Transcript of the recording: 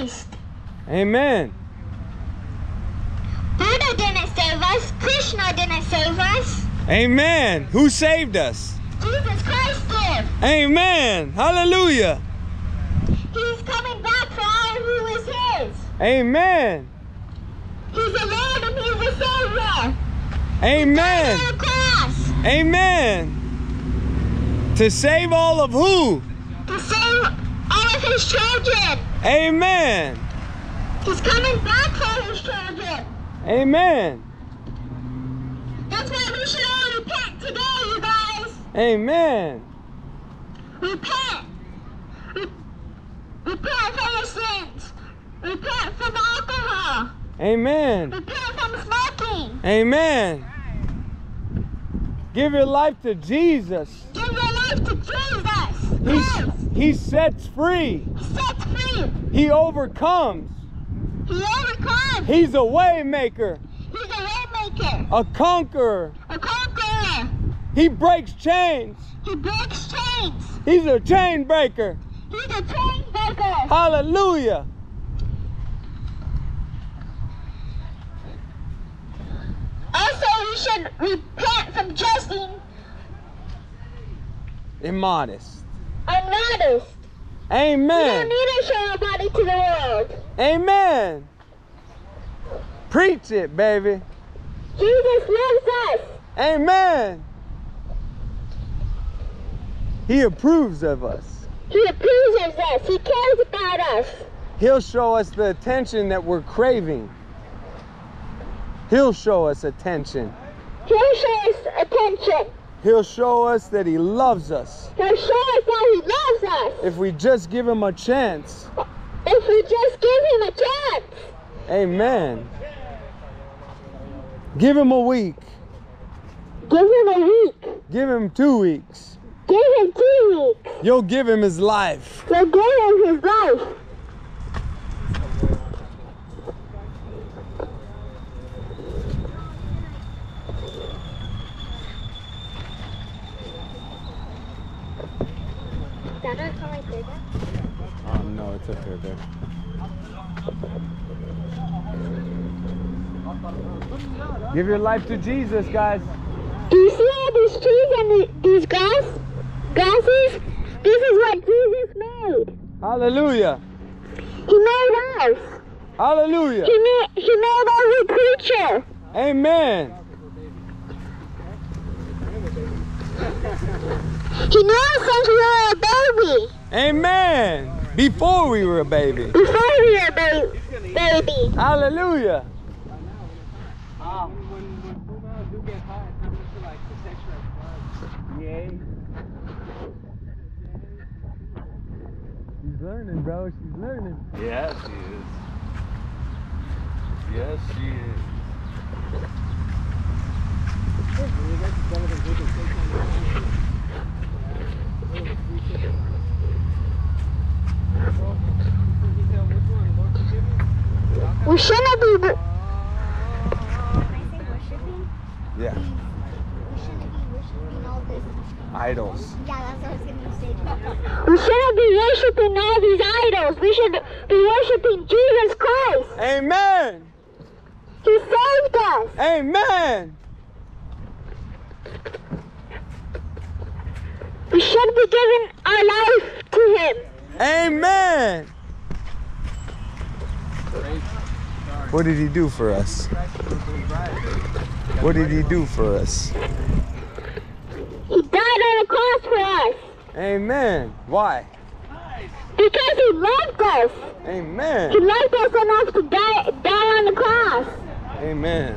Christ. Amen. Buddha didn't save us. Krishna didn't save us. Amen. Who saved us? Jesus Christ did. Amen. Hallelujah. He's coming back for all who is his. Amen. He's the Lord and he's the Savior. Amen. The cross Amen. To save all of who? To save all of his children. Amen. He's coming back for his children. Amen. That's why we should all repent today, you guys. Amen. Repent. Re- repent for your sins. Repent from alcohol. Amen. Repent from smoking. Amen. Give your life to Jesus. Give your life to Jesus. He, sets free. Set free. He overcomes. He overcomes. He's a way maker, He's a waymaker. a conqueror. A conqueror. He breaks chains. He breaks chains. He's a chain breaker. He's a chain breaker. Hallelujah. Also, we should repent from just being Immodest. unmodest. We don't Amen. need to show our body to the world. Amen. Preach it, baby. Jesus loves us. Amen. He approves of us. He approves of us. He cares about us. He'll show us the attention that we're craving. He'll show us attention. He'll show us attention. He'll show us that He loves us. He'll show us that he loves us. If we just give Him a chance. If we just give him a chance. Amen. Give Him a week. Give him a week. Give Him two weeks. Give him two weeks. You'll give Him His life. You'll give him his life. Oh, no, it's okay there. Give your life to Jesus, guys. Do you see all these trees and the, these grass? Grasses? This is what Jesus made. Hallelujah. He made us. Hallelujah. He made, he made every creature. Amen. He knew us since we were a baby. Amen. Before we were a baby. Before we were a ba- baby. Hallelujah. She's learning, bro. She's learning. Yeah, she is. Yes, she is. We shouldn't be. Can b- I say worshiping? Yeah. We shouldn't be worshiping all this. Idols. Yeah, that's what I was gonna say. We shouldn't be worshiping all these idols. We should be worshiping Jesus Christ. Amen. He saved us. Amen. We should be giving our life to Him. Amen. What did he do for us? What did he do for us? He died on the cross for us Amen. Why? because He loved us. Amen. He loved us enough to die, die on the cross. Amen.